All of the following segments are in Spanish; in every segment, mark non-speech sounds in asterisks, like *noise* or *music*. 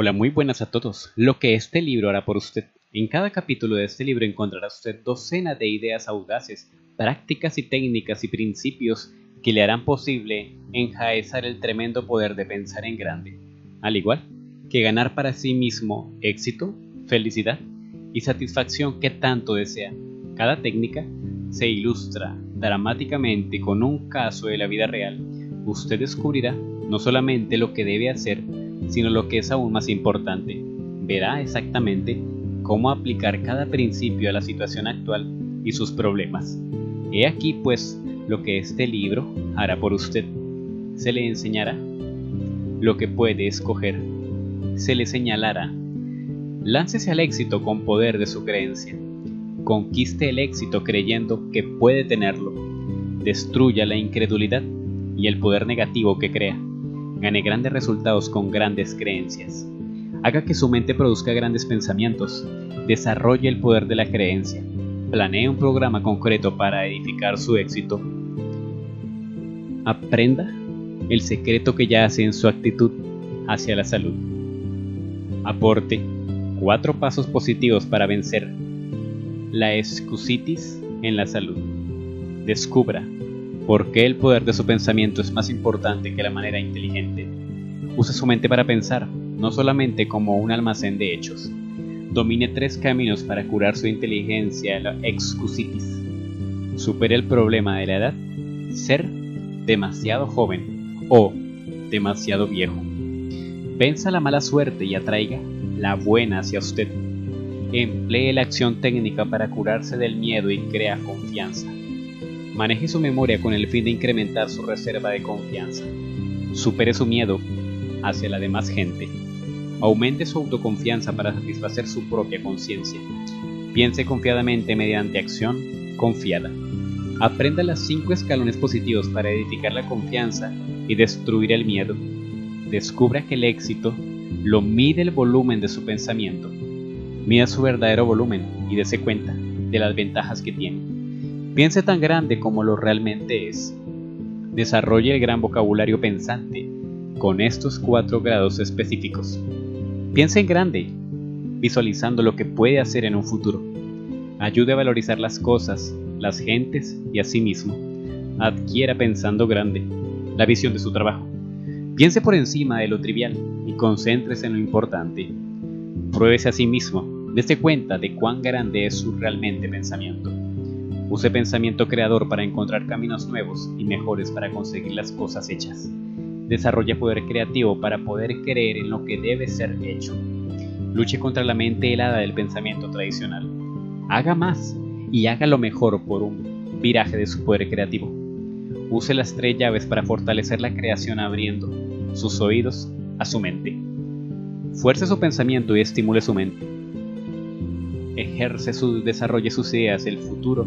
Hola, muy buenas a todos. Lo que este libro hará por usted. En cada capítulo de este libro encontrará usted docenas de ideas audaces, prácticas y técnicas y principios que le harán posible enjaezar el tremendo poder de pensar en grande, al igual que ganar para sí mismo éxito, felicidad y satisfacción que tanto desea. Cada técnica se ilustra dramáticamente con un caso de la vida real. Usted descubrirá no solamente lo que debe hacer, sino lo que es aún más importante, verá exactamente cómo aplicar cada principio a la situación actual y sus problemas. He aquí pues lo que este libro hará por usted. Se le enseñará lo que puede escoger. Se le señalará. Láncese al éxito con poder de su creencia. Conquiste el éxito creyendo que puede tenerlo. Destruya la incredulidad y el poder negativo que crea gane grandes resultados con grandes creencias. Haga que su mente produzca grandes pensamientos. Desarrolle el poder de la creencia. Planee un programa concreto para edificar su éxito. Aprenda el secreto que yace en su actitud hacia la salud. Aporte cuatro pasos positivos para vencer la excusitis en la salud. Descubra ¿Por qué el poder de su pensamiento es más importante que la manera inteligente? Use su mente para pensar, no solamente como un almacén de hechos. Domine tres caminos para curar su inteligencia, la excusitis. Supere el problema de la edad, ser demasiado joven o demasiado viejo. Venza la mala suerte y atraiga la buena hacia usted. Emplee la acción técnica para curarse del miedo y crea confianza. Maneje su memoria con el fin de incrementar su reserva de confianza. Supere su miedo hacia la demás gente. Aumente su autoconfianza para satisfacer su propia conciencia. Piense confiadamente mediante acción confiada. Aprenda las cinco escalones positivos para edificar la confianza y destruir el miedo. Descubra que el éxito lo mide el volumen de su pensamiento. Mida su verdadero volumen y dése cuenta de las ventajas que tiene. Piense tan grande como lo realmente es. Desarrolle el gran vocabulario pensante con estos cuatro grados específicos. Piense en grande, visualizando lo que puede hacer en un futuro. Ayude a valorizar las cosas, las gentes y a sí mismo. Adquiera pensando grande la visión de su trabajo. Piense por encima de lo trivial y concéntrese en lo importante. Pruébese a sí mismo, dése cuenta de cuán grande es su realmente pensamiento. Use pensamiento creador para encontrar caminos nuevos y mejores para conseguir las cosas hechas. Desarrolle poder creativo para poder creer en lo que debe ser hecho. Luche contra la mente helada del pensamiento tradicional. Haga más y haga lo mejor por un viraje de su poder creativo. Use las tres llaves para fortalecer la creación abriendo sus oídos a su mente. Fuerce su pensamiento y estimule su mente. Ejerce su desarrolle sus ideas, el futuro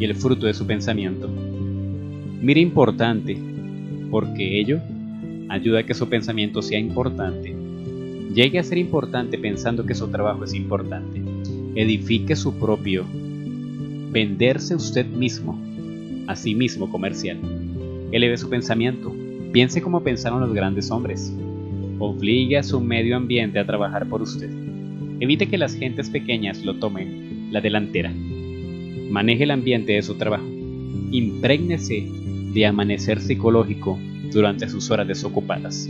y el fruto de su pensamiento. Mire importante, porque ello ayuda a que su pensamiento sea importante. Llegue a ser importante pensando que su trabajo es importante. Edifique su propio. Venderse usted mismo, a sí mismo comercial. Eleve su pensamiento. Piense como pensaron los grandes hombres. Obligue a su medio ambiente a trabajar por usted. Evite que las gentes pequeñas lo tomen la delantera. Maneje el ambiente de su trabajo. Imprégnese de amanecer psicológico durante sus horas desocupadas.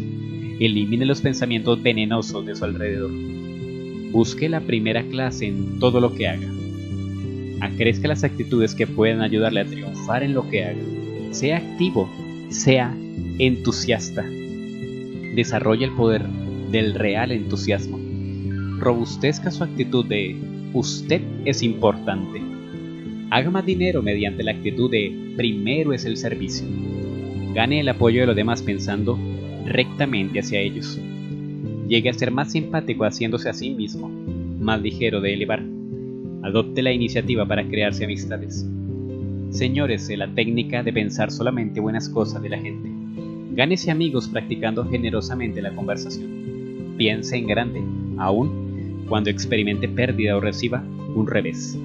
Elimine los pensamientos venenosos de su alrededor. Busque la primera clase en todo lo que haga. Acrezca las actitudes que puedan ayudarle a triunfar en lo que haga. Sea activo, sea entusiasta. Desarrolle el poder del real entusiasmo. Robustezca su actitud de usted es importante Haga más dinero mediante la actitud de primero es el servicio. Gane el apoyo de los demás pensando rectamente hacia ellos. Llegue a ser más simpático haciéndose a sí mismo, más ligero de elevar. Adopte la iniciativa para crearse amistades. Señores, la técnica de pensar solamente buenas cosas de la gente. Gánese amigos practicando generosamente la conversación. Piense en grande, aún cuando experimente pérdida o reciba un revés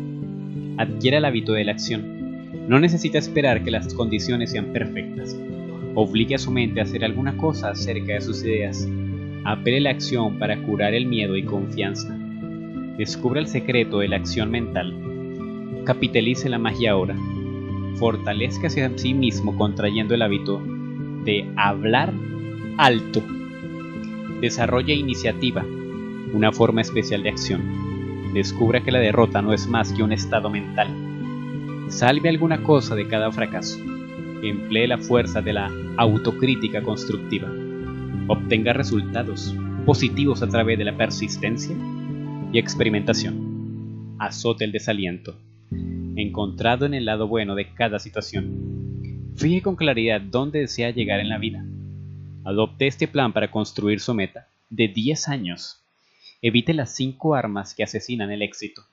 adquiera el hábito de la acción. No necesita esperar que las condiciones sean perfectas. Obligue a su mente a hacer alguna cosa acerca de sus ideas. Apele la acción para curar el miedo y confianza. Descubra el secreto de la acción mental. Capitalice la magia ahora. Fortalezca a sí mismo contrayendo el hábito de hablar alto. Desarrolle iniciativa, una forma especial de acción. Descubra que la derrota no es más que un estado mental. Salve alguna cosa de cada fracaso. Emplee la fuerza de la autocrítica constructiva. Obtenga resultados positivos a través de la persistencia y experimentación. Azote el desaliento. Encontrado en el lado bueno de cada situación. Fije con claridad dónde desea llegar en la vida. Adopte este plan para construir su meta de 10 años. Evite las 5 armas que asesinan el éxito.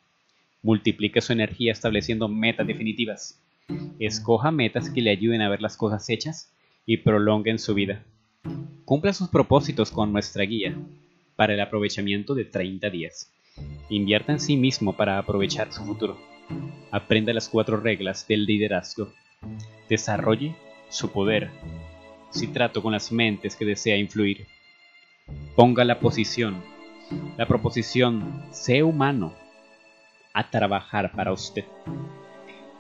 Multiplique su energía estableciendo metas definitivas. Escoja metas que le ayuden a ver las cosas hechas y prolonguen su vida. Cumpla sus propósitos con nuestra guía para el aprovechamiento de 30 días. Invierta en sí mismo para aprovechar su futuro. Aprenda las cuatro reglas del liderazgo. Desarrolle su poder. Si trato con las mentes que desea influir. Ponga la posición. La proposición, sé humano a trabajar para usted.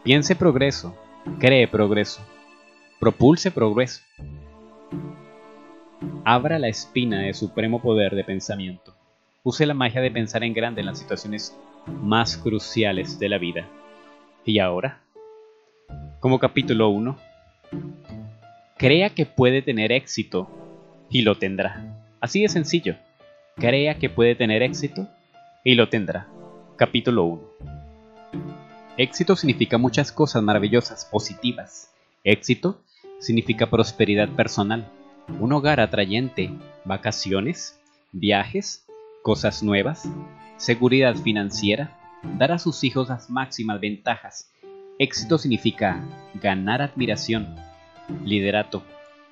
Piense progreso, cree progreso, propulse progreso. Abra la espina de supremo poder de pensamiento. Use la magia de pensar en grande en las situaciones más cruciales de la vida. Y ahora, como capítulo 1, crea que puede tener éxito y lo tendrá. Así de sencillo. Crea que puede tener éxito y lo tendrá. Capítulo 1 Éxito significa muchas cosas maravillosas, positivas. Éxito significa prosperidad personal, un hogar atrayente, vacaciones, viajes, cosas nuevas, seguridad financiera, dar a sus hijos las máximas ventajas. Éxito significa ganar admiración, liderato,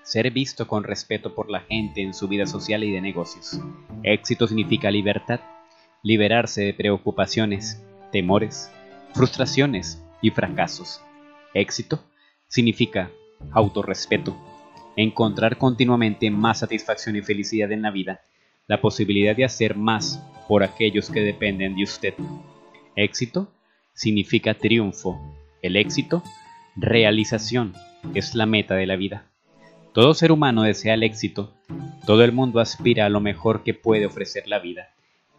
ser visto con respeto por la gente en su vida social y de negocios. Éxito significa libertad, liberarse de preocupaciones, temores, frustraciones y fracasos. Éxito significa autorrespeto, encontrar continuamente más satisfacción y felicidad en la vida, la posibilidad de hacer más por aquellos que dependen de usted. Éxito significa triunfo. El éxito, realización, es la meta de la vida. Todo ser humano desea el éxito. Todo el mundo aspira a lo mejor que puede ofrecer la vida.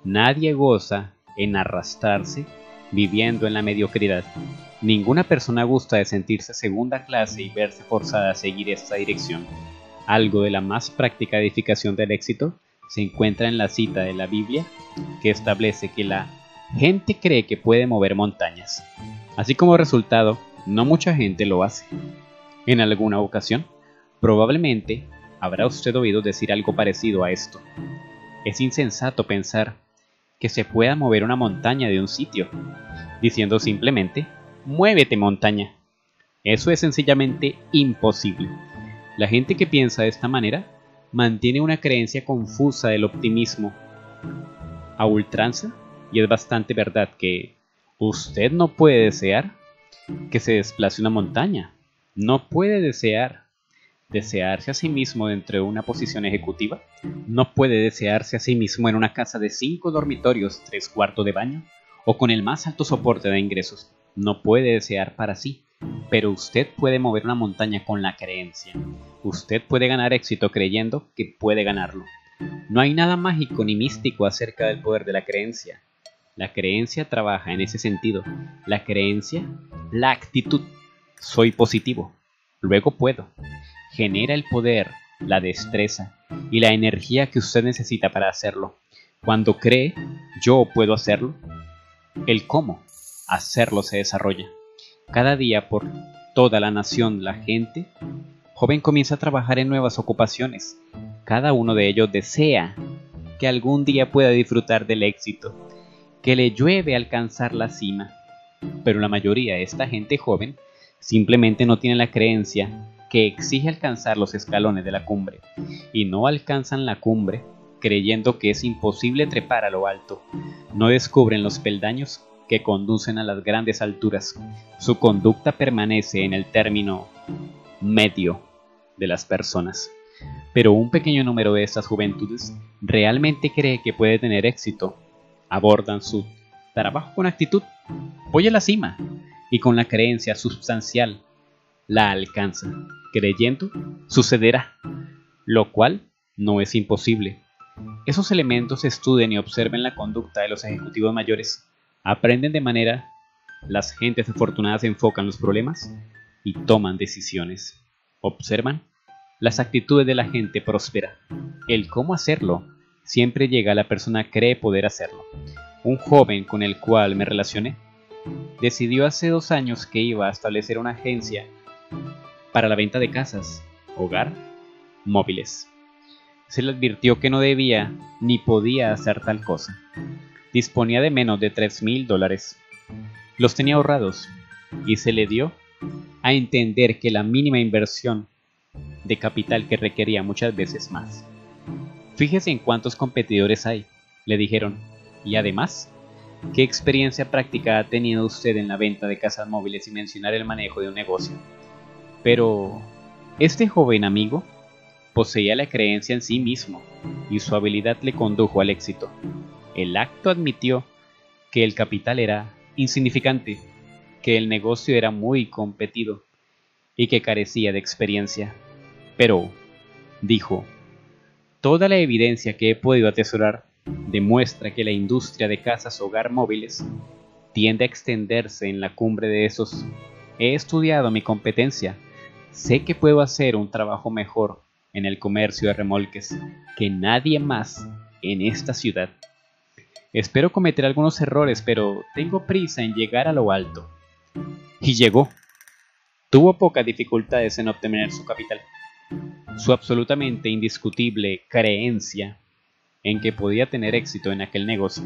Nadie goza en arrastrarse viviendo en la mediocridad. Ninguna persona gusta de sentirse segunda clase y verse forzada a seguir esta dirección. Algo de la más práctica edificación del éxito se encuentra en la cita de la Biblia que establece que la gente cree que puede mover montañas. Así como resultado, no mucha gente lo hace. En alguna ocasión, probablemente habrá usted oído decir algo parecido a esto. Es insensato pensar que se pueda mover una montaña de un sitio, diciendo simplemente, muévete montaña. Eso es sencillamente imposible. La gente que piensa de esta manera mantiene una creencia confusa del optimismo a ultranza y es bastante verdad que usted no puede desear que se desplace una montaña. No puede desear desearse a sí mismo dentro de una posición ejecutiva, no puede desearse a sí mismo en una casa de cinco dormitorios, tres cuartos de baño, o con el más alto soporte de ingresos. No puede desear para sí, pero usted puede mover una montaña con la creencia. Usted puede ganar éxito creyendo que puede ganarlo. No hay nada mágico ni místico acerca del poder de la creencia. La creencia trabaja en ese sentido. La creencia, la actitud. Soy positivo. Luego puedo genera el poder, la destreza y la energía que usted necesita para hacerlo. Cuando cree, yo puedo hacerlo, el cómo hacerlo se desarrolla. Cada día por toda la nación, la gente joven comienza a trabajar en nuevas ocupaciones. Cada uno de ellos desea que algún día pueda disfrutar del éxito, que le llueve alcanzar la cima. Pero la mayoría de esta gente joven simplemente no tiene la creencia que exige alcanzar los escalones de la cumbre, y no alcanzan la cumbre creyendo que es imposible trepar a lo alto. No descubren los peldaños que conducen a las grandes alturas. Su conducta permanece en el término medio de las personas. pero un pequeño número de estas juventudes realmente cree que puede tener éxito. Abordan su trabajo con actitud, voy a la cima, y con la creencia sustancial la alcanza, creyendo sucederá, lo cual no es imposible. Esos elementos estudien y observen la conducta de los ejecutivos mayores, aprenden de manera las gentes afortunadas enfocan los problemas y toman decisiones. Observan las actitudes de la gente próspera. El cómo hacerlo siempre llega a la persona que cree poder hacerlo. Un joven con el cual me relacioné decidió hace dos años que iba a establecer una agencia para la venta de casas, hogar, móviles. Se le advirtió que no debía ni podía hacer tal cosa. Disponía de menos de 3 mil dólares. Los tenía ahorrados y se le dio a entender que la mínima inversión de capital que requería muchas veces más. Fíjese en cuántos competidores hay, le dijeron, y además, ¿qué experiencia práctica ha tenido usted en la venta de casas móviles y mencionar el manejo de un negocio? Pero, este joven amigo poseía la creencia en sí mismo y su habilidad le condujo al éxito. El acto admitió que el capital era insignificante, que el negocio era muy competido y que carecía de experiencia. Pero, dijo, toda la evidencia que he podido atesorar demuestra que la industria de casas hogar móviles tiende a extenderse en la cumbre de esos. He estudiado mi competencia. Sé que puedo hacer un trabajo mejor en el comercio de remolques que nadie más en esta ciudad. Espero cometer algunos errores, pero tengo prisa en llegar a lo alto. Y llegó. Tuvo pocas dificultades en obtener su capital. Su absolutamente indiscutible creencia en que podía tener éxito en aquel negocio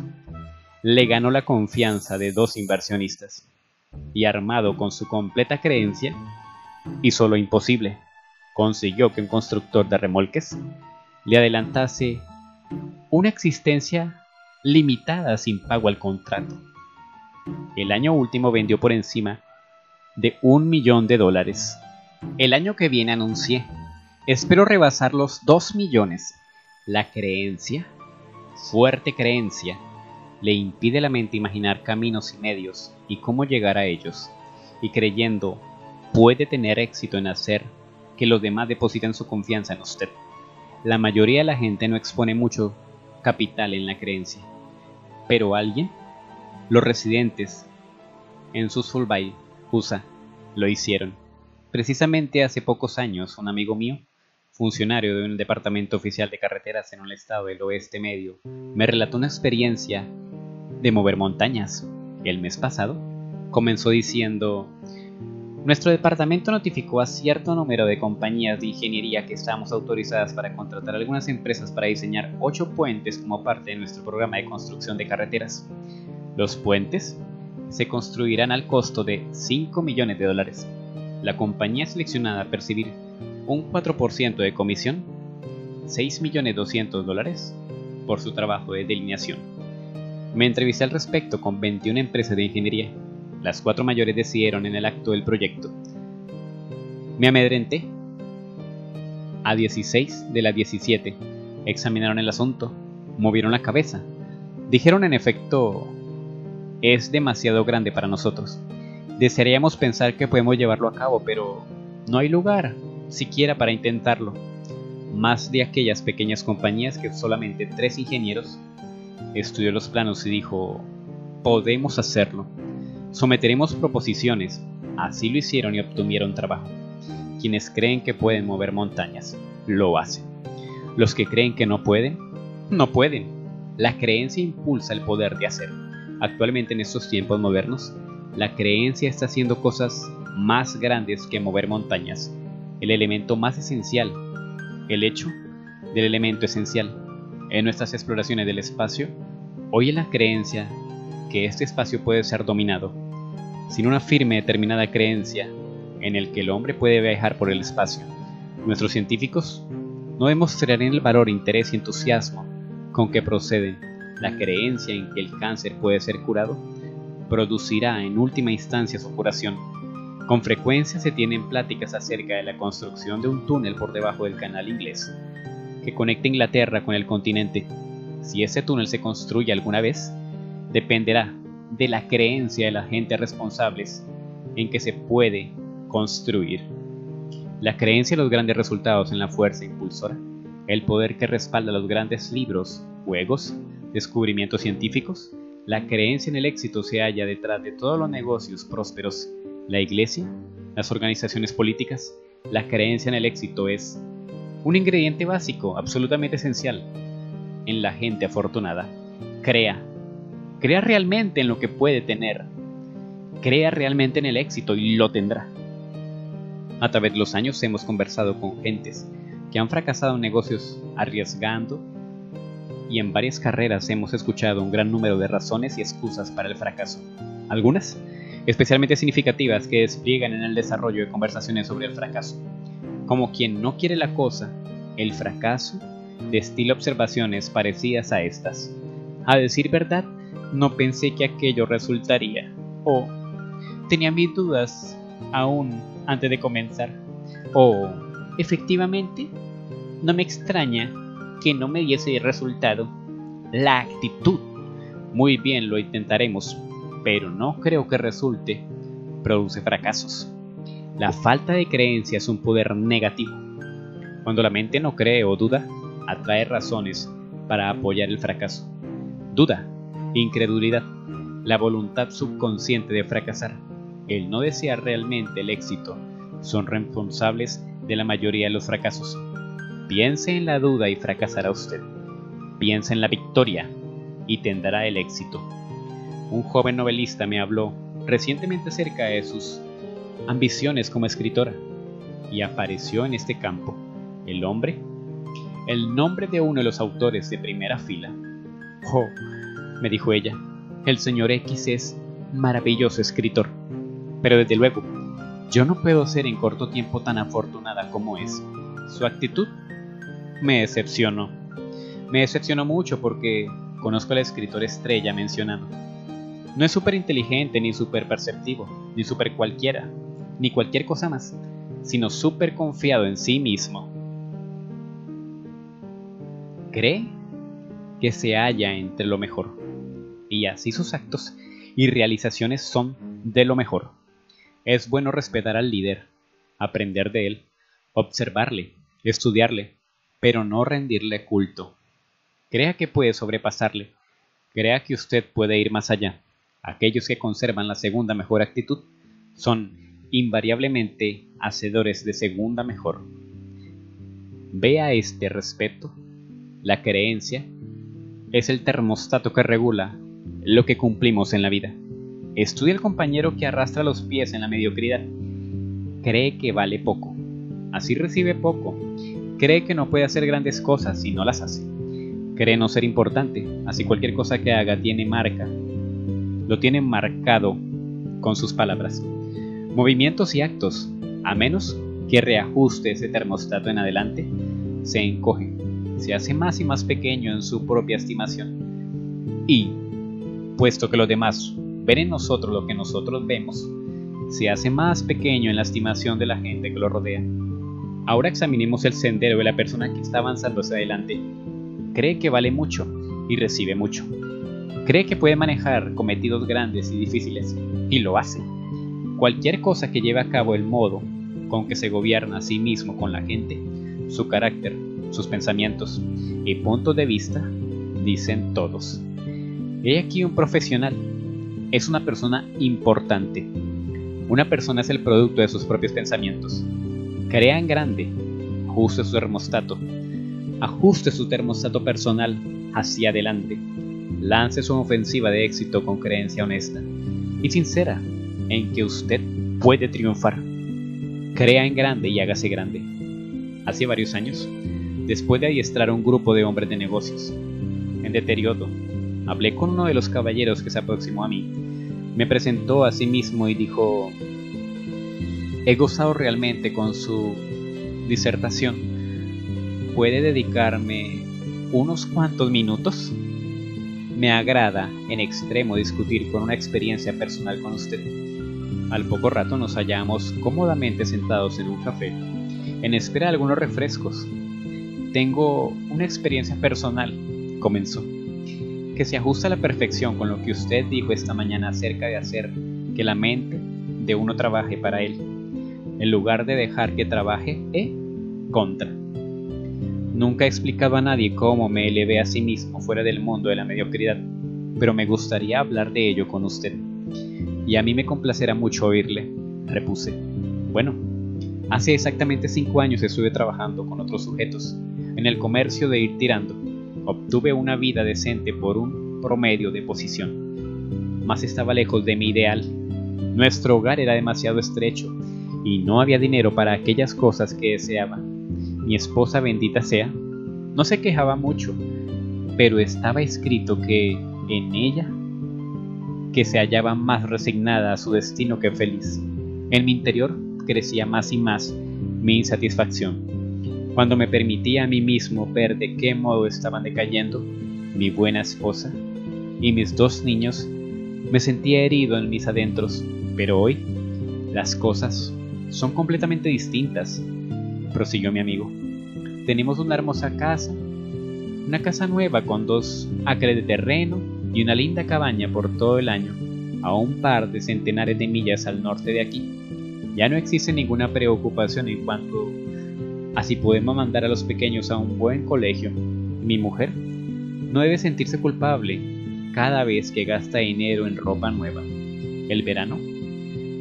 le ganó la confianza de dos inversionistas y armado con su completa creencia hizo lo imposible. Consiguió que un constructor de remolques le adelantase una existencia limitada sin pago al contrato. El año último vendió por encima de un millón de dólares. El año que viene anuncié, espero rebasar los dos millones. La creencia, fuerte creencia, le impide a la mente imaginar caminos y medios y cómo llegar a ellos, y creyendo puede tener éxito en hacer que los demás depositen su confianza en usted. La mayoría de la gente no expone mucho capital en la creencia, pero alguien, los residentes en Susfulbay, USA, lo hicieron. Precisamente hace pocos años, un amigo mío, funcionario de un departamento oficial de carreteras en un estado del oeste medio, me relató una experiencia de mover montañas. El mes pasado comenzó diciendo, nuestro departamento notificó a cierto número de compañías de ingeniería que estamos autorizadas para contratar algunas empresas para diseñar ocho puentes como parte de nuestro programa de construcción de carreteras. Los puentes se construirán al costo de 5 millones de dólares. La compañía seleccionada percibir un 4% de comisión, 6 millones 200 dólares, por su trabajo de delineación. Me entrevisté al respecto con 21 empresas de ingeniería las cuatro mayores decidieron en el acto del proyecto. Me amedrenté. A 16 de las 17 examinaron el asunto, movieron la cabeza. Dijeron en efecto, es demasiado grande para nosotros. Desearíamos pensar que podemos llevarlo a cabo, pero no hay lugar siquiera para intentarlo. Más de aquellas pequeñas compañías que solamente tres ingenieros estudió los planos y dijo, podemos hacerlo. Someteremos proposiciones. Así lo hicieron y obtuvieron trabajo. Quienes creen que pueden mover montañas, lo hacen. Los que creen que no pueden, no pueden. La creencia impulsa el poder de hacer. Actualmente en estos tiempos modernos, la creencia está haciendo cosas más grandes que mover montañas. El elemento más esencial, el hecho del elemento esencial. En nuestras exploraciones del espacio, hoy es la creencia que este espacio puede ser dominado sin una firme determinada creencia en el que el hombre puede viajar por el espacio. Nuestros científicos no demostrarían el valor, interés y entusiasmo con que proceden. La creencia en que el cáncer puede ser curado producirá en última instancia su curación. Con frecuencia se tienen pláticas acerca de la construcción de un túnel por debajo del canal inglés que conecte Inglaterra con el continente. Si ese túnel se construye alguna vez, dependerá de la creencia de la gente responsables en que se puede construir. La creencia en los grandes resultados en la fuerza impulsora, el poder que respalda los grandes libros, juegos, descubrimientos científicos, la creencia en el éxito se halla detrás de todos los negocios prósperos. La iglesia, las organizaciones políticas, la creencia en el éxito es un ingrediente básico, absolutamente esencial en la gente afortunada. Crea. Crea realmente en lo que puede tener. Crea realmente en el éxito y lo tendrá. A través de los años hemos conversado con gentes que han fracasado en negocios arriesgando y en varias carreras hemos escuchado un gran número de razones y excusas para el fracaso. Algunas especialmente significativas que despliegan en el desarrollo de conversaciones sobre el fracaso. Como quien no quiere la cosa, el fracaso destila observaciones parecidas a estas. A decir verdad, no pensé que aquello resultaría. O tenía mis dudas aún antes de comenzar. O efectivamente, no me extraña que no me diese resultado. La actitud. Muy bien, lo intentaremos, pero no creo que resulte. Produce fracasos. La falta de creencia es un poder negativo. Cuando la mente no cree o duda, atrae razones para apoyar el fracaso. Duda, incredulidad, la voluntad subconsciente de fracasar, el no desear realmente el éxito, son responsables de la mayoría de los fracasos. Piense en la duda y fracasará usted. Piense en la victoria y tendrá el éxito. Un joven novelista me habló recientemente acerca de sus ambiciones como escritora y apareció en este campo el hombre, el nombre de uno de los autores de primera fila. Oh, me dijo ella, el señor X es maravilloso escritor, pero desde luego, yo no puedo ser en corto tiempo tan afortunada como es. Su actitud me decepcionó. Me decepcionó mucho porque conozco al escritor estrella mencionado. No es súper inteligente, ni súper perceptivo, ni súper cualquiera, ni cualquier cosa más, sino súper confiado en sí mismo. Cree que se halla entre lo mejor, y así sus actos y realizaciones son de lo mejor. Es bueno respetar al líder, aprender de él, observarle, estudiarle, pero no rendirle culto. Crea que puede sobrepasarle, crea que usted puede ir más allá. Aquellos que conservan la segunda mejor actitud son invariablemente hacedores de segunda mejor. Vea este respeto. La creencia es el termostato que regula lo que cumplimos en la vida. Estudia el compañero que arrastra los pies en la mediocridad. Cree que vale poco. Así recibe poco Cree que no puede hacer grandes cosas si no las hace. Cree no ser importante, así cualquier cosa que haga tiene marca. Lo tiene marcado con sus palabras. Movimientos y actos, a menos que reajuste ese termostato en adelante, se encoge, se hace más y más pequeño en su propia estimación. Y, puesto que los demás ven en nosotros lo que nosotros vemos, se hace más pequeño en la estimación de la gente que lo rodea. Ahora examinemos el sendero de la persona que está avanzando hacia adelante. Cree que vale mucho y recibe mucho. Cree que puede manejar cometidos grandes y difíciles y lo hace. Cualquier cosa que lleve a cabo el modo con que se gobierna a sí mismo con la gente, su carácter, sus pensamientos y puntos de vista, dicen todos. He aquí un profesional. Es una persona importante. Una persona es el producto de sus propios pensamientos. Crea en grande, ajuste su termostato, ajuste su termostato personal hacia adelante, lance su ofensiva de éxito con creencia honesta y sincera en que usted puede triunfar. Crea en grande y hágase grande. Hace varios años, después de adiestrar a un grupo de hombres de negocios, en deterioro, hablé con uno de los caballeros que se aproximó a mí. Me presentó a sí mismo y dijo, He gozado realmente con su disertación. ¿Puede dedicarme unos cuantos minutos? Me agrada en extremo discutir con una experiencia personal con usted. Al poco rato nos hallamos cómodamente sentados en un café, en espera de algunos refrescos. Tengo una experiencia personal, comenzó, que se ajusta a la perfección con lo que usted dijo esta mañana acerca de hacer que la mente de uno trabaje para él, en lugar de dejar que trabaje e contra. Nunca he explicado a nadie cómo me elevé a sí mismo fuera del mundo de la mediocridad, pero me gustaría hablar de ello con usted. Y a mí me complacerá mucho oírle, repuse. Bueno, hace exactamente cinco años estuve trabajando con otros sujetos, en el comercio de ir tirando. Obtuve una vida decente por un promedio de posición, mas estaba lejos de mi ideal. Nuestro hogar era demasiado estrecho y no había dinero para aquellas cosas que deseaba mi esposa bendita sea, no se quejaba mucho, pero estaba escrito que en ella que se hallaba más resignada a su destino que feliz. En mi interior crecía más y más mi insatisfacción. Cuando me permitía a mí mismo ver de qué modo estaban decayendo mi buena esposa y mis dos niños, me sentía herido en mis adentros, pero hoy las cosas son completamente distintas prosiguió mi amigo. Tenemos una hermosa casa, una casa nueva con dos acres de terreno y una linda cabaña por todo el año, a un par de centenares de millas al norte de aquí. Ya no existe ninguna preocupación en cuanto a si podemos mandar a los pequeños a un buen colegio. Mi mujer no debe sentirse culpable cada vez que gasta dinero en ropa nueva. El verano,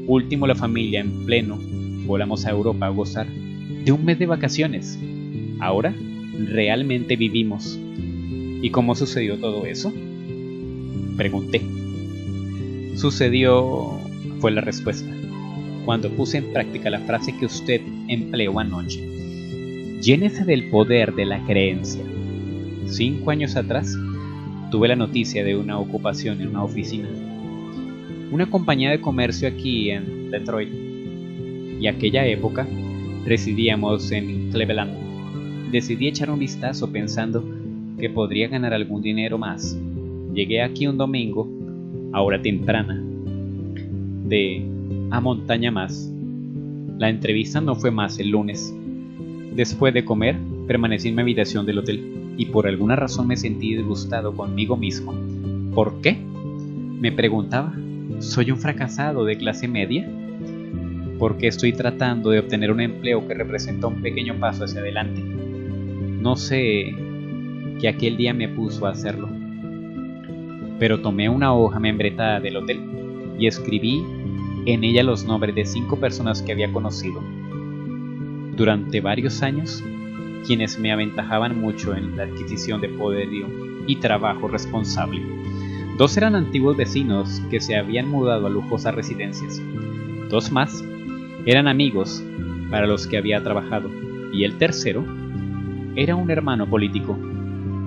último la familia en pleno, volamos a Europa a gozar de un mes de vacaciones. Ahora realmente vivimos. ¿Y cómo sucedió todo eso? Pregunté. Sucedió, fue la respuesta, cuando puse en práctica la frase que usted empleó anoche. Llénese del poder de la creencia. Cinco años atrás, tuve la noticia de una ocupación en una oficina. Una compañía de comercio aquí en Detroit. Y aquella época Residíamos en Cleveland. Decidí echar un vistazo pensando que podría ganar algún dinero más. Llegué aquí un domingo, a hora temprana, de A Montaña Más. La entrevista no fue más el lunes. Después de comer, permanecí en mi habitación del hotel y por alguna razón me sentí disgustado conmigo mismo. ¿Por qué? Me preguntaba, ¿soy un fracasado de clase media? porque estoy tratando de obtener un empleo que representa un pequeño paso hacia adelante. No sé que aquel día me puso a hacerlo, pero tomé una hoja membretada del hotel y escribí en ella los nombres de cinco personas que había conocido durante varios años, quienes me aventajaban mucho en la adquisición de poderío y trabajo responsable. Dos eran antiguos vecinos que se habían mudado a lujosas residencias. Dos más eran amigos para los que había trabajado, y el tercero era un hermano político.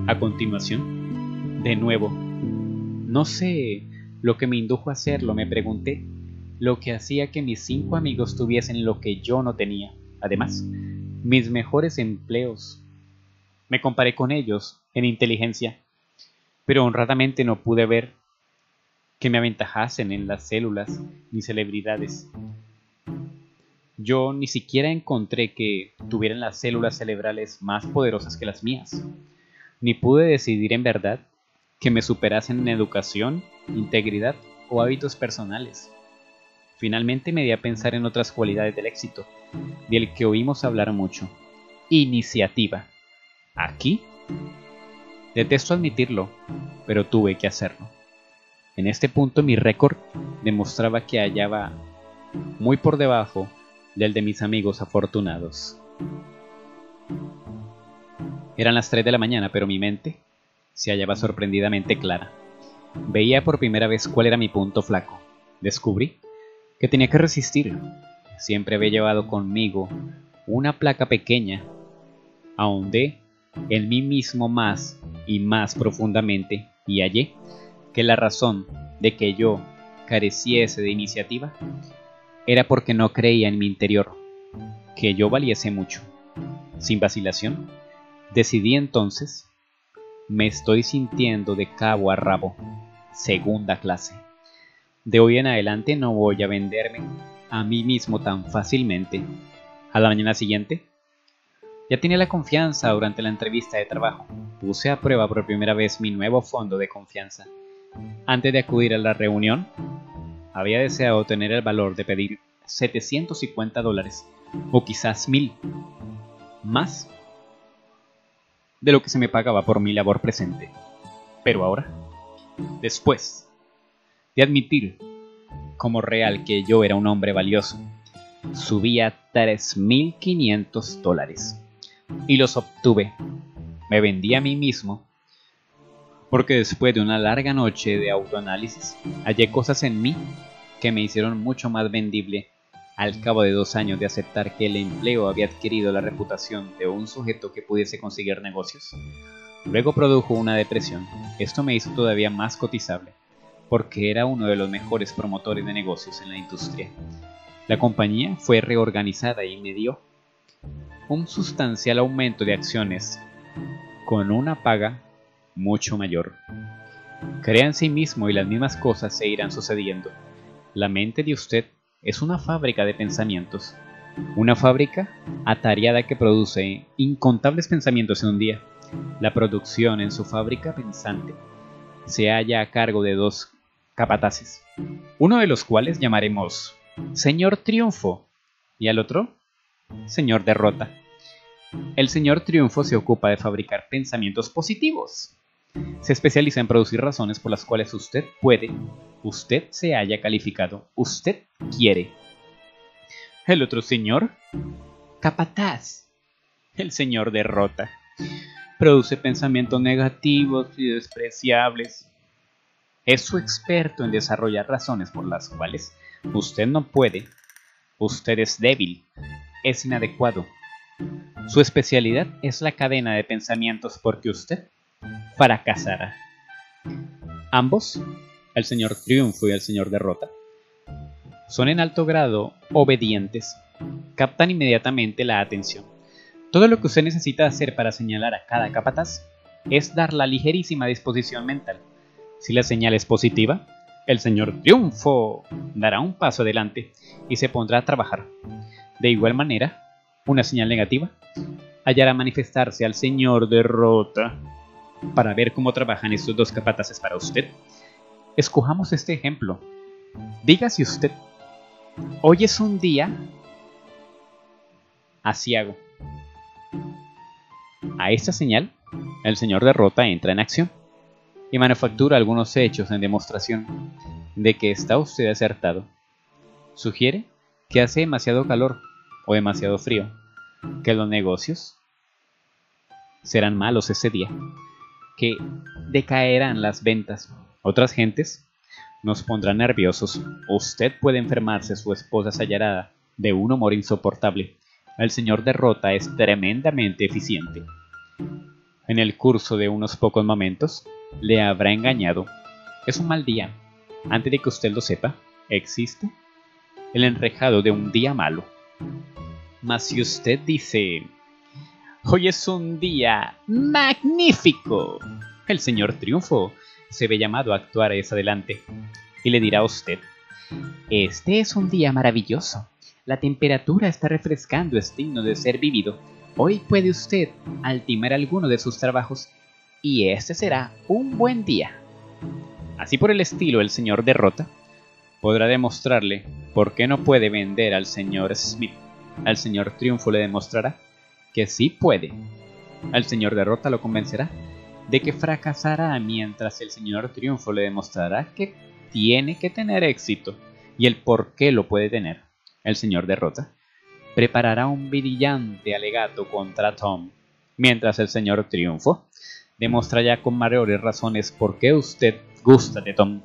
A continuación, de nuevo, no sé lo que me indujo a hacerlo, me pregunté, lo que hacía que mis cinco amigos tuviesen lo que yo no tenía. Además, mis mejores empleos. Me comparé con ellos en inteligencia, pero honradamente no pude ver que me aventajasen en las células ni celebridades. Yo ni siquiera encontré que tuvieran las células cerebrales más poderosas que las mías, ni pude decidir en verdad que me superasen en educación, integridad o hábitos personales. Finalmente me di a pensar en otras cualidades del éxito, del que oímos hablar mucho. Iniciativa. ¿Aquí? Detesto admitirlo, pero tuve que hacerlo. En este punto mi récord demostraba que hallaba muy por debajo del de mis amigos afortunados. Eran las 3 de la mañana, pero mi mente se hallaba sorprendidamente clara. Veía por primera vez cuál era mi punto flaco. Descubrí que tenía que resistir. Siempre había llevado conmigo una placa pequeña. Ahondé en mí mismo más y más profundamente y hallé que la razón de que yo careciese de iniciativa era porque no creía en mi interior, que yo valiese mucho. Sin vacilación, decidí entonces, me estoy sintiendo de cabo a rabo, segunda clase. De hoy en adelante no voy a venderme a mí mismo tan fácilmente. A la mañana siguiente, ya tenía la confianza durante la entrevista de trabajo. Puse a prueba por primera vez mi nuevo fondo de confianza. Antes de acudir a la reunión, había deseado tener el valor de pedir 750 dólares o quizás mil más de lo que se me pagaba por mi labor presente. Pero ahora, después de admitir como real que yo era un hombre valioso, subí a 3.500 dólares y los obtuve. Me vendí a mí mismo porque después de una larga noche de autoanálisis hallé cosas en mí que me hicieron mucho más vendible al cabo de dos años de aceptar que el empleo había adquirido la reputación de un sujeto que pudiese conseguir negocios. Luego produjo una depresión. Esto me hizo todavía más cotizable, porque era uno de los mejores promotores de negocios en la industria. La compañía fue reorganizada y me dio un sustancial aumento de acciones con una paga mucho mayor. Crea en sí mismo y las mismas cosas se irán sucediendo. La mente de usted es una fábrica de pensamientos. Una fábrica atareada que produce incontables pensamientos en un día. La producción en su fábrica pensante se halla a cargo de dos capataces, uno de los cuales llamaremos Señor Triunfo y al otro Señor Derrota. El Señor Triunfo se ocupa de fabricar pensamientos positivos. Se especializa en producir razones por las cuales usted puede usted se haya calificado, usted quiere. El otro señor, capataz. El señor derrota. Produce pensamientos negativos y despreciables. Es su experto en desarrollar razones por las cuales usted no puede, usted es débil, es inadecuado. Su especialidad es la cadena de pensamientos porque usted fracasará. Ambos el señor triunfo y el señor derrota, son en alto grado obedientes, captan inmediatamente la atención. Todo lo que usted necesita hacer para señalar a cada capataz es dar la ligerísima disposición mental. Si la señal es positiva, el señor triunfo dará un paso adelante y se pondrá a trabajar. De igual manera, una señal negativa hallará manifestarse al señor derrota. Para ver cómo trabajan estos dos capataces para usted, Escojamos este ejemplo. Diga si usted hoy es un día asiago. A esta señal, el señor derrota entra en acción y manufactura algunos hechos en demostración de que está usted acertado. Sugiere que hace demasiado calor o demasiado frío, que los negocios serán malos ese día, que decaerán las ventas otras gentes nos pondrán nerviosos. Usted puede enfermarse, su esposa se hallará de un humor insoportable. El señor derrota es tremendamente eficiente. En el curso de unos pocos momentos, le habrá engañado. Es un mal día. Antes de que usted lo sepa, existe el enrejado de un día malo. Mas si usted dice, hoy es un día magnífico, el señor triunfo se ve llamado a actuar es adelante y le dirá a usted, este es un día maravilloso, la temperatura está refrescando, es digno de ser vivido, hoy puede usted altimar alguno de sus trabajos y este será un buen día. Así por el estilo el señor derrota podrá demostrarle por qué no puede vender al señor Smith. Al señor triunfo le demostrará que sí puede. Al señor derrota lo convencerá de que fracasará mientras el Señor Triunfo le demostrará que tiene que tener éxito y el por qué lo puede tener. El Señor Derrota preparará un brillante alegato contra Tom, mientras el Señor Triunfo demostrará con mayores razones por qué usted gusta de Tom.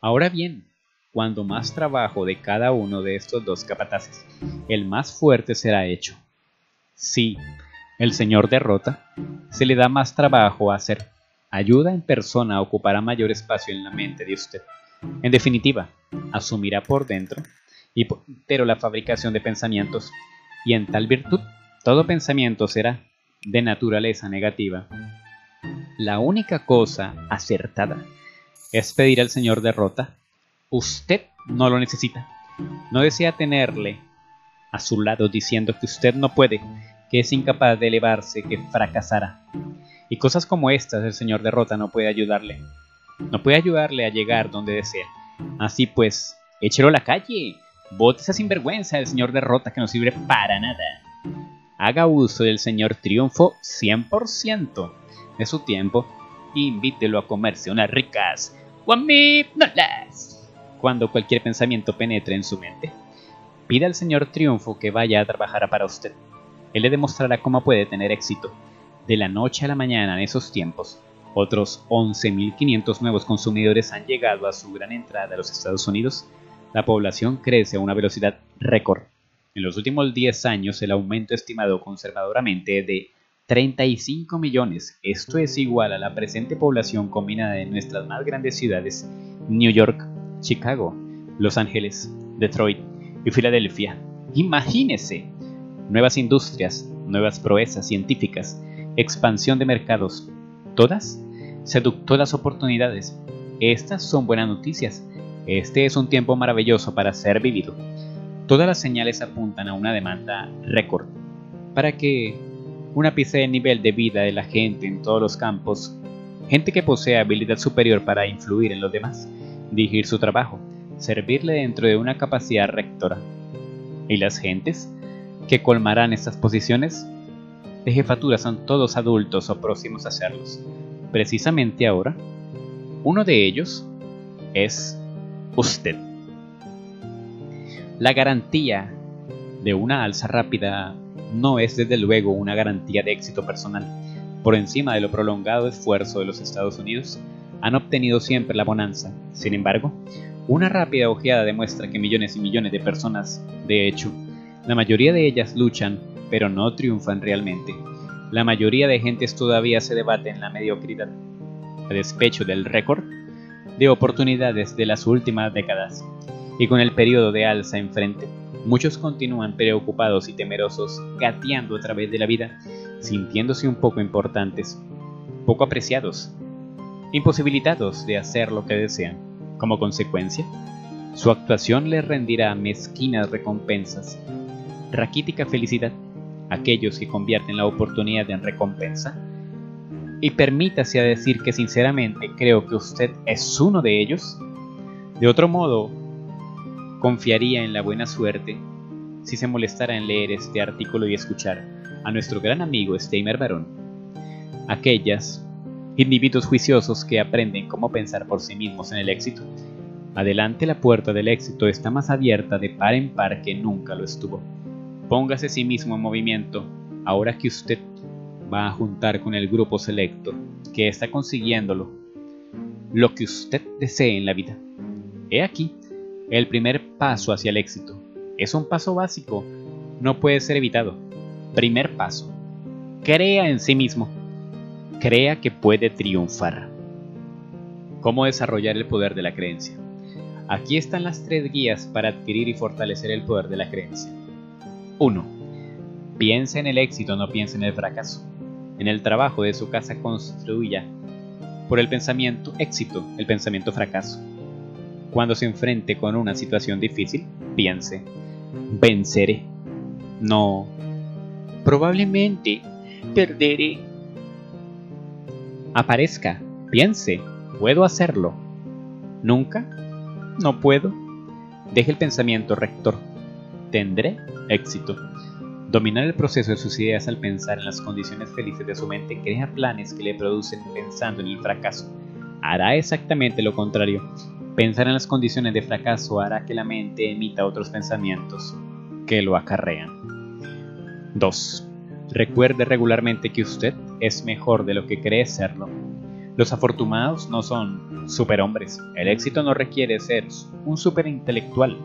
Ahora bien, cuando más trabajo de cada uno de estos dos capataces, el más fuerte será hecho. Sí, el señor derrota, se le da más trabajo a hacer. Ayuda en persona ocupará mayor espacio en la mente de usted. En definitiva, asumirá por dentro, y pero la fabricación de pensamientos, y en tal virtud, todo pensamiento será de naturaleza negativa. La única cosa acertada es pedir al señor derrota Usted no lo necesita. No desea tenerle a su lado diciendo que usted no puede, que es incapaz de elevarse, que fracasará. Y cosas como estas el señor derrota no puede ayudarle. No puede ayudarle a llegar donde desea. Así pues, échelo a la calle. Bote esa sinvergüenza del señor derrota que no sirve para nada. Haga uso del señor triunfo 100% de su tiempo e invítelo a comerse unas ricas guamípnolas. Cuando cualquier pensamiento penetre en su mente, pida al señor triunfo que vaya a trabajar para usted. Él le demostrará cómo puede tener éxito. De la noche a la mañana en esos tiempos, otros 11.500 nuevos consumidores han llegado a su gran entrada a los Estados Unidos. La población crece a una velocidad récord. En los últimos 10 años, el aumento estimado conservadoramente de 35 millones. Esto es igual a la presente población combinada de nuestras más grandes ciudades, New York, Chicago, Los Ángeles, Detroit y Filadelfia. Imagínese nuevas industrias, nuevas proezas científicas, expansión de mercados, todas seductoras oportunidades. Estas son buenas noticias. Este es un tiempo maravilloso para ser vivido. Todas las señales apuntan a una demanda récord para que una pizza de nivel de vida de la gente en todos los campos, gente que posee habilidad superior para influir en los demás, dirigir su trabajo, servirle dentro de una capacidad rectora. Y las gentes que colmarán estas posiciones de jefatura son todos adultos o próximos a serlos. Precisamente ahora, uno de ellos es usted. La garantía de una alza rápida no es desde luego una garantía de éxito personal. Por encima de lo prolongado esfuerzo de los Estados Unidos, han obtenido siempre la bonanza. Sin embargo, una rápida ojeada demuestra que millones y millones de personas, de hecho, la mayoría de ellas luchan pero no triunfan realmente. La mayoría de gentes todavía se debate en la mediocridad, a despecho del récord de oportunidades de las últimas décadas. Y con el periodo de alza enfrente, muchos continúan preocupados y temerosos, gateando a través de la vida, sintiéndose un poco importantes, poco apreciados, imposibilitados de hacer lo que desean. Como consecuencia, su actuación les rendirá mezquinas recompensas, raquítica felicidad aquellos que convierten la oportunidad en recompensa? Y permítase decir que sinceramente creo que usted es uno de ellos. De otro modo, confiaría en la buena suerte si se molestara en leer este artículo y escuchar a nuestro gran amigo Steimer Barón. Aquellas individuos juiciosos que aprenden cómo pensar por sí mismos en el éxito. Adelante la puerta del éxito está más abierta de par en par que nunca lo estuvo. Póngase sí mismo en movimiento ahora que usted va a juntar con el grupo selecto que está consiguiéndolo lo que usted desee en la vida. He aquí el primer paso hacia el éxito. Es un paso básico, no puede ser evitado. Primer paso. Crea en sí mismo. Crea que puede triunfar. ¿Cómo desarrollar el poder de la creencia? Aquí están las tres guías para adquirir y fortalecer el poder de la creencia. 1. Piense en el éxito, no piense en el fracaso. En el trabajo de su casa construya por el pensamiento éxito, el pensamiento fracaso. Cuando se enfrente con una situación difícil, piense, venceré. No, probablemente perderé. Aparezca, piense, puedo hacerlo. Nunca, no puedo. Deje el pensamiento rector. Tendré éxito. Dominar el proceso de sus ideas al pensar en las condiciones felices de su mente crea planes que le producen pensando en el fracaso. Hará exactamente lo contrario. Pensar en las condiciones de fracaso hará que la mente emita otros pensamientos que lo acarrean. 2. Recuerde regularmente que usted es mejor de lo que cree serlo. Los afortunados no son superhombres. El éxito no requiere ser un superintelectual,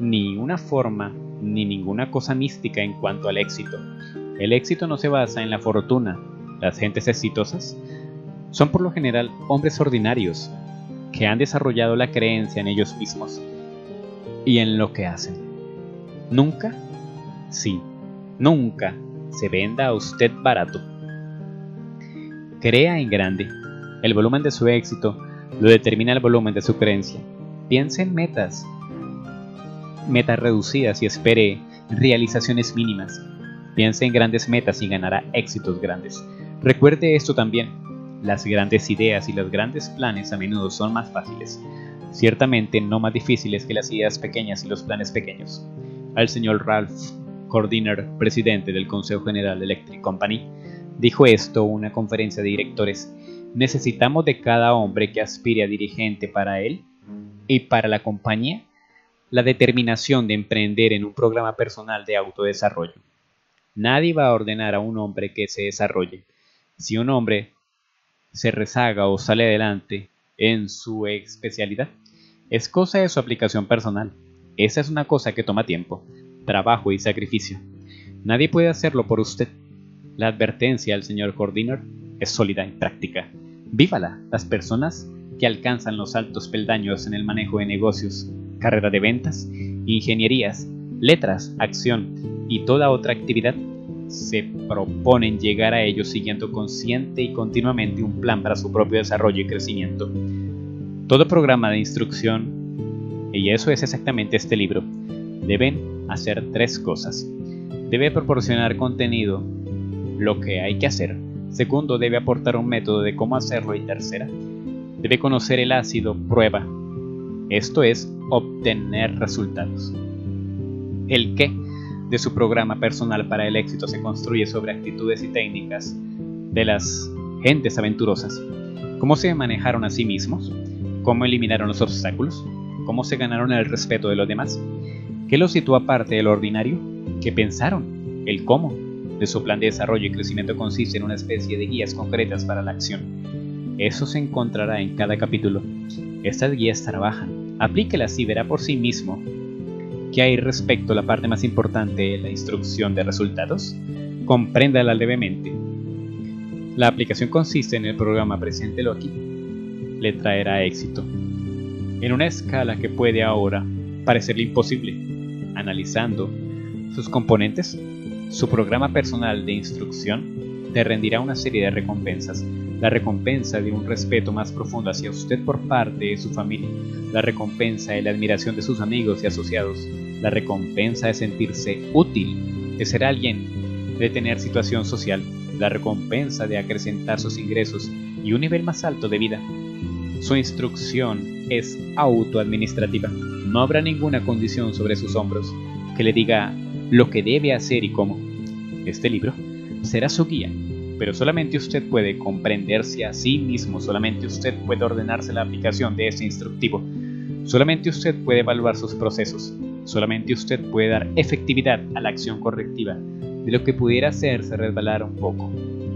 ni una forma ni ninguna cosa mística en cuanto al éxito. El éxito no se basa en la fortuna. Las gentes exitosas son por lo general hombres ordinarios que han desarrollado la creencia en ellos mismos y en lo que hacen. Nunca, sí, nunca se venda a usted barato. Crea en grande. El volumen de su éxito lo determina el volumen de su creencia. Piense en metas, metas reducidas y espere realizaciones mínimas. Piense en grandes metas y ganará éxitos grandes. Recuerde esto también, las grandes ideas y los grandes planes a menudo son más fáciles, ciertamente no más difíciles que las ideas pequeñas y los planes pequeños. Al señor Ralph Cordiner, presidente del Consejo General Electric Company, dijo esto en una conferencia de directores. Necesitamos de cada hombre que aspire a dirigente para él y para la compañía la determinación de emprender en un programa personal de autodesarrollo. Nadie va a ordenar a un hombre que se desarrolle. Si un hombre se rezaga o sale adelante en su especialidad, es cosa de su aplicación personal. Esa es una cosa que toma tiempo, trabajo y sacrificio. Nadie puede hacerlo por usted. La advertencia del señor Cordiner es sólida y práctica. Vívala. Las personas que alcanzan los altos peldaños en el manejo de negocios carrera de ventas, ingenierías, letras, acción y toda otra actividad, se proponen llegar a ellos siguiendo consciente y continuamente un plan para su propio desarrollo y crecimiento. Todo programa de instrucción, y eso es exactamente este libro, deben hacer tres cosas. Debe proporcionar contenido, lo que hay que hacer. Segundo, debe aportar un método de cómo hacerlo. Y tercera, debe conocer el ácido prueba esto es obtener resultados. El qué de su programa personal para el éxito se construye sobre actitudes y técnicas de las gentes aventurosas. Cómo se manejaron a sí mismos, cómo eliminaron los obstáculos, cómo se ganaron el respeto de los demás, qué los situó aparte del ordinario, qué pensaron, el cómo de su plan de desarrollo y crecimiento consiste en una especie de guías concretas para la acción. Eso se encontrará en cada capítulo. Estas guías trabajan Aplíquelas y verá por sí mismo que hay respecto a la parte más importante de la instrucción de resultados. Compréndala levemente. La aplicación consiste en el programa Preséntelo aquí. Le traerá éxito. En una escala que puede ahora parecerle imposible. Analizando sus componentes, su programa personal de instrucción te rendirá una serie de recompensas la recompensa de un respeto más profundo hacia usted por parte de su familia, la recompensa de la admiración de sus amigos y asociados, la recompensa de sentirse útil, de ser alguien, de tener situación social, la recompensa de acrecentar sus ingresos y un nivel más alto de vida. Su instrucción es autoadministrativa. No habrá ninguna condición sobre sus hombros que le diga lo que debe hacer y cómo. Este libro será su guía pero solamente usted puede comprenderse a sí mismo, solamente usted puede ordenarse la aplicación de ese instructivo, solamente usted puede evaluar sus procesos, solamente usted puede dar efectividad a la acción correctiva de lo que pudiera hacerse resbalar un poco.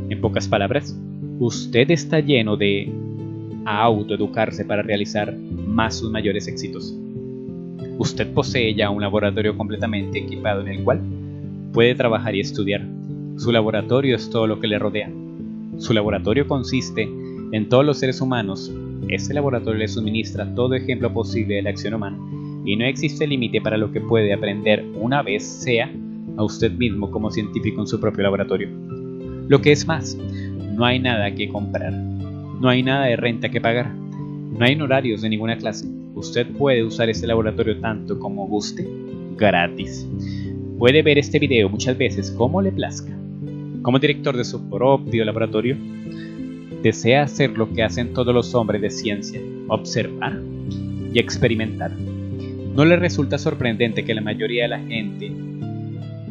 En pocas palabras, usted está lleno de autoeducarse para realizar más sus mayores éxitos. Usted posee ya un laboratorio completamente equipado en el cual puede trabajar y estudiar su laboratorio es todo lo que le rodea. Su laboratorio consiste en todos los seres humanos. Este laboratorio le suministra todo ejemplo posible de la acción humana y no existe límite para lo que puede aprender una vez sea a usted mismo como científico en su propio laboratorio. Lo que es más, no hay nada que comprar, no hay nada de renta que pagar, no hay horarios de ninguna clase. Usted puede usar este laboratorio tanto como guste, gratis. Puede ver este video muchas veces como le plazca. Como director de su propio laboratorio, desea hacer lo que hacen todos los hombres de ciencia, observar y experimentar. No le resulta sorprendente que la mayoría de la gente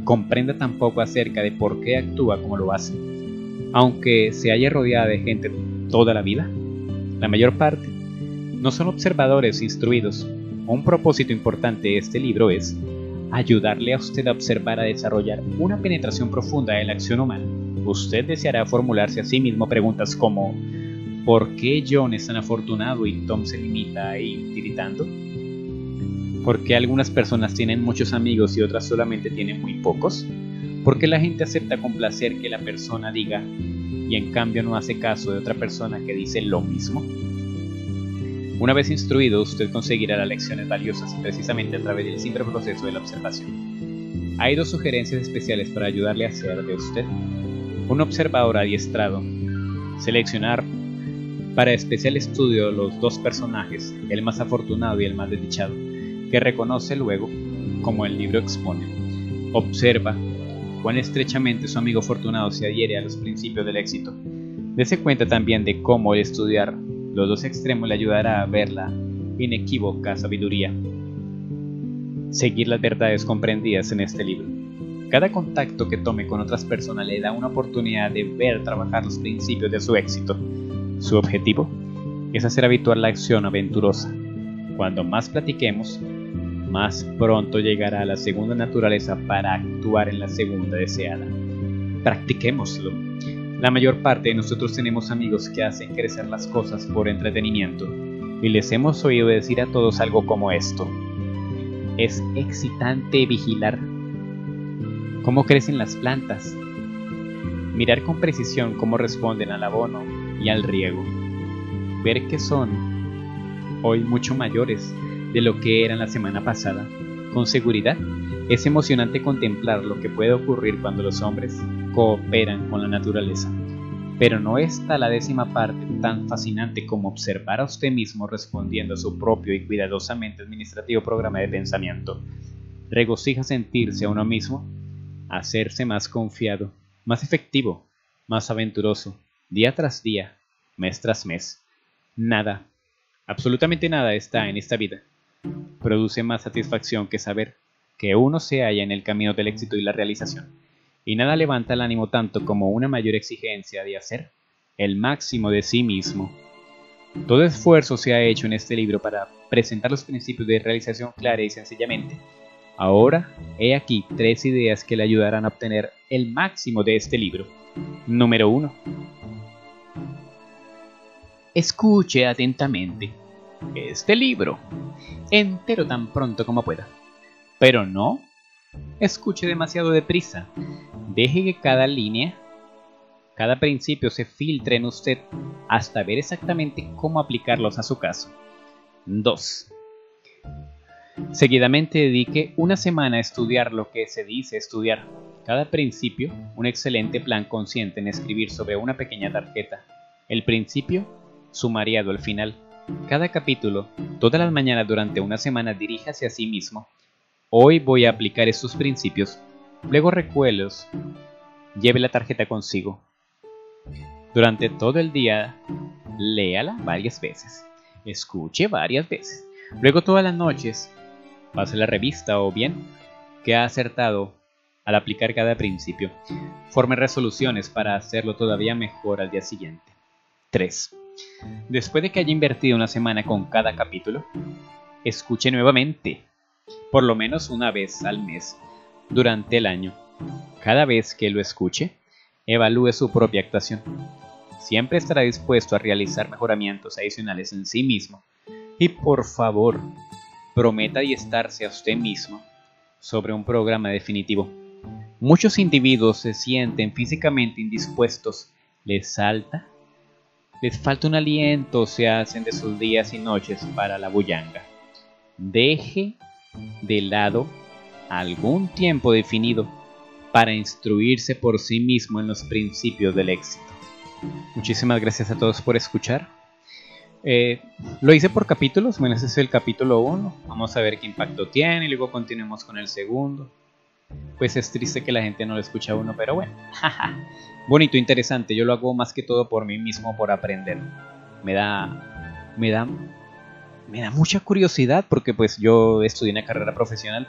comprenda tampoco acerca de por qué actúa como lo hace. Aunque se haya rodeada de gente toda la vida, la mayor parte no son observadores instruidos. Un propósito importante de este libro es ayudarle a usted a observar a desarrollar una penetración profunda en la acción humana. Usted deseará formularse a sí mismo preguntas como ¿por qué John es tan afortunado y Tom se limita a ir tiritando? ¿Por qué algunas personas tienen muchos amigos y otras solamente tienen muy pocos? ¿Por qué la gente acepta con placer que la persona diga y en cambio no hace caso de otra persona que dice lo mismo? Una vez instruido, usted conseguirá las lecciones valiosas precisamente a través del simple proceso de la observación. Hay dos sugerencias especiales para ayudarle a ser de usted un observador adiestrado. Seleccionar para especial estudio los dos personajes, el más afortunado y el más desdichado, que reconoce luego, como el libro expone. Observa cuán estrechamente su amigo afortunado se adhiere a los principios del éxito. Dese cuenta también de cómo estudiar los dos extremos le ayudará a ver la inequívoca sabiduría. Seguir las verdades comprendidas en este libro. Cada contacto que tome con otras personas le da una oportunidad de ver trabajar los principios de su éxito. Su objetivo es hacer habitual la acción aventurosa. Cuando más platiquemos, más pronto llegará la segunda naturaleza para actuar en la segunda deseada. Practiquémoslo. La mayor parte de nosotros tenemos amigos que hacen crecer las cosas por entretenimiento y les hemos oído decir a todos algo como esto. Es excitante vigilar cómo crecen las plantas, mirar con precisión cómo responden al abono y al riego, ver que son hoy mucho mayores de lo que eran la semana pasada. Con seguridad, es emocionante contemplar lo que puede ocurrir cuando los hombres cooperan con la naturaleza. Pero no está la décima parte tan fascinante como observar a usted mismo respondiendo a su propio y cuidadosamente administrativo programa de pensamiento. Regocija sentirse a uno mismo, hacerse más confiado, más efectivo, más aventuroso, día tras día, mes tras mes. Nada, absolutamente nada está en esta vida produce más satisfacción que saber que uno se halla en el camino del éxito y la realización, y nada levanta el ánimo tanto como una mayor exigencia de hacer el máximo de sí mismo. Todo esfuerzo se ha hecho en este libro para presentar los principios de realización clara y sencillamente. Ahora, he aquí tres ideas que le ayudarán a obtener el máximo de este libro. Número 1. Escuche atentamente este libro entero tan pronto como pueda. Pero no escuche demasiado deprisa. Deje que cada línea, cada principio se filtre en usted hasta ver exactamente cómo aplicarlos a su caso. 2. Seguidamente dedique una semana a estudiar lo que se dice estudiar. Cada principio, un excelente plan consciente en escribir sobre una pequeña tarjeta. El principio, sumariado al final. Cada capítulo, todas las mañanas durante una semana diríjase a sí mismo. Hoy voy a aplicar estos principios. Luego recuerdos. Lleve la tarjeta consigo. Durante todo el día, léala varias veces. Escuche varias veces. Luego todas las noches, pase la revista o bien que ha acertado al aplicar cada principio. Forme resoluciones para hacerlo todavía mejor al día siguiente. 3. Después de que haya invertido una semana con cada capítulo, escuche nuevamente, por lo menos una vez al mes, durante el año. Cada vez que lo escuche, evalúe su propia actuación. Siempre estará dispuesto a realizar mejoramientos adicionales en sí mismo. Y por favor, prometa y estarse a usted mismo sobre un programa definitivo. Muchos individuos se sienten físicamente indispuestos, les salta les falta un aliento, se hacen de sus días y noches para la bullanga. Deje de lado algún tiempo definido para instruirse por sí mismo en los principios del éxito. Muchísimas gracias a todos por escuchar. Eh, lo hice por capítulos, bueno, ese es el capítulo 1. Vamos a ver qué impacto tiene luego continuemos con el segundo. Pues es triste que la gente no lo escucha a uno, pero bueno. *laughs* bonito, interesante. Yo lo hago más que todo por mí mismo, por aprender. Me da, me da, me da mucha curiosidad porque pues yo estudié una carrera profesional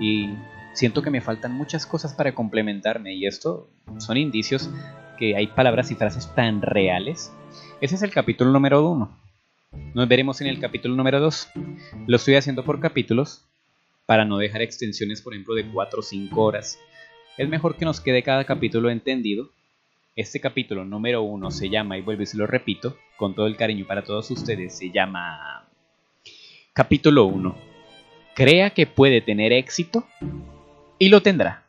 y siento que me faltan muchas cosas para complementarme y esto son indicios que hay palabras y frases tan reales. Ese es el capítulo número uno. Nos veremos en el capítulo número 2. Lo estoy haciendo por capítulos para no dejar extensiones, por ejemplo, de 4 o 5 horas. Es mejor que nos quede cada capítulo entendido este capítulo número uno se llama, y vuelvo y se lo repito, con todo el cariño para todos ustedes, se llama Capítulo 1. Crea que puede tener éxito y lo tendrá.